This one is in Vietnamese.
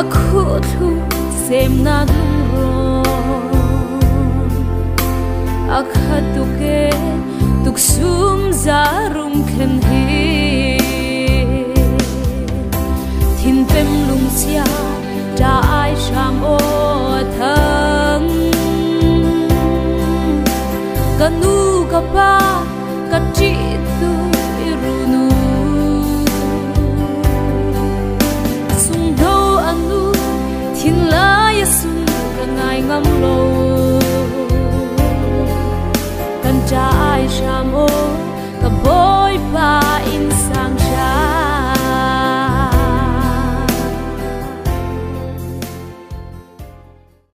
a khu thu xem na lung ro a kha tu ke tuk sum za rum khen hi thin pem lung sia ta ai sham o thang kanu ka pa ngai ngam lo kan sham